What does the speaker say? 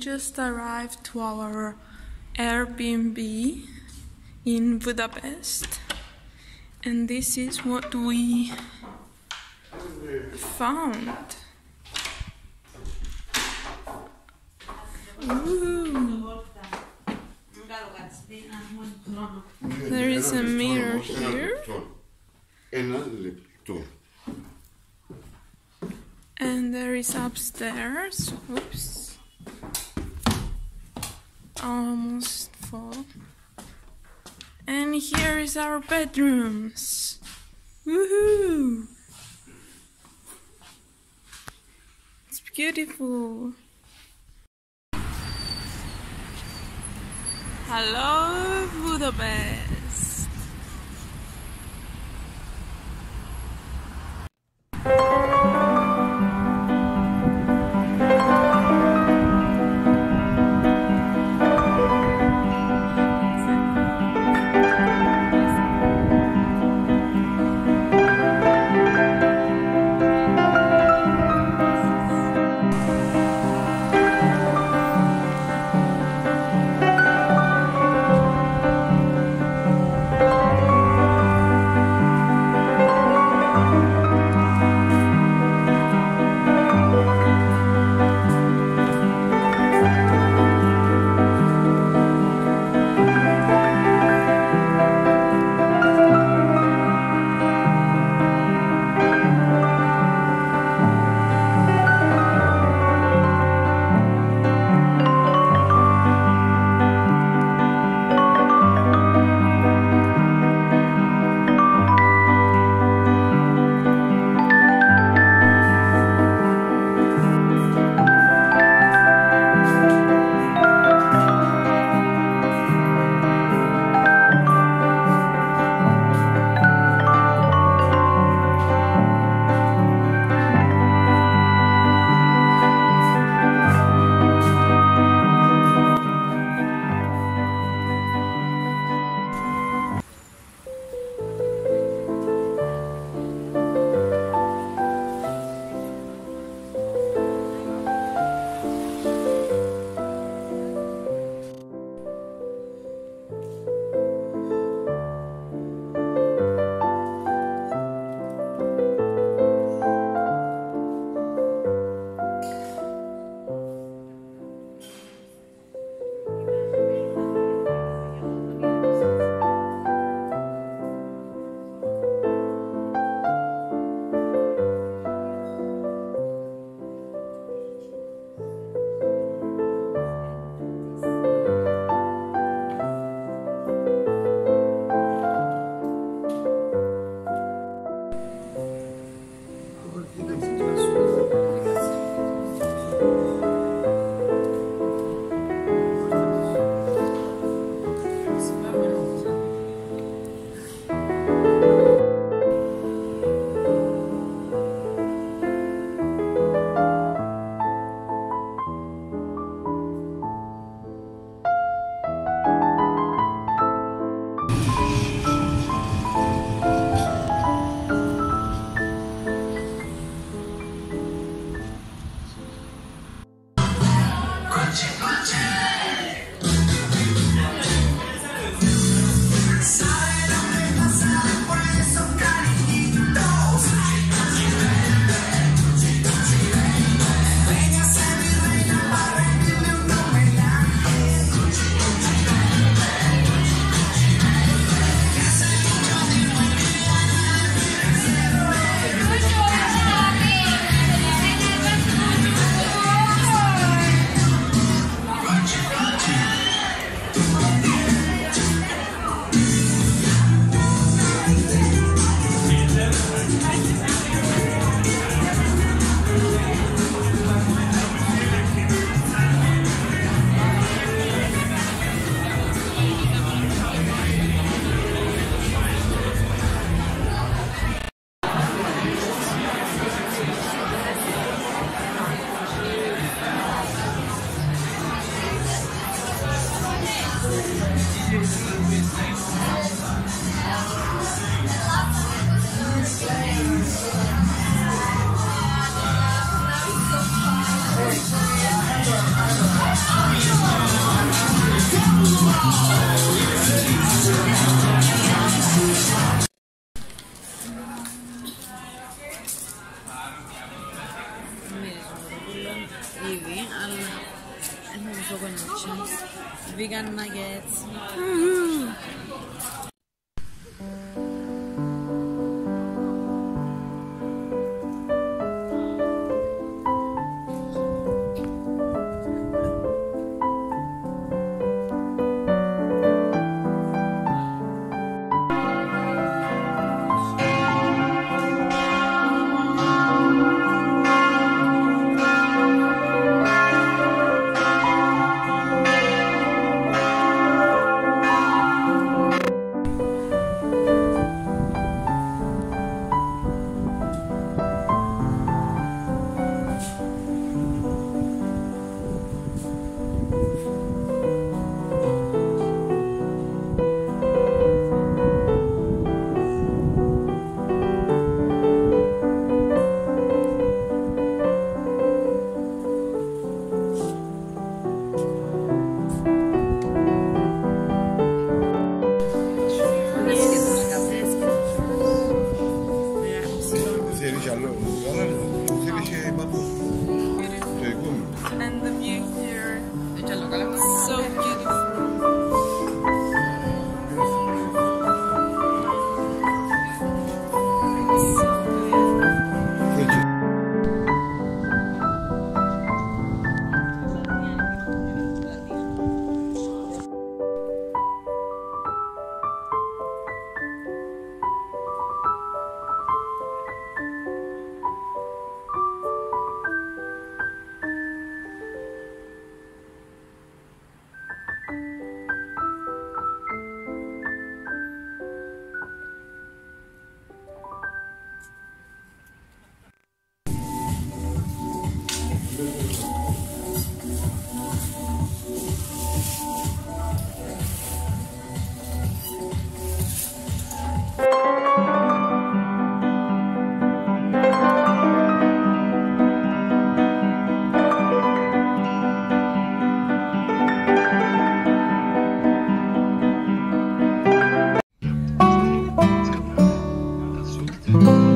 just arrived to our Airbnb in Budapest, and this is what we found. Ooh. There is a mirror here. And there is upstairs. Oops. Almost full. And here is our bedrooms. Woohoo! It's beautiful. Hello, Budapest. phenomenal. vegan nuggets. Mm -hmm. Ну, 这边去吧 Mm-hmm.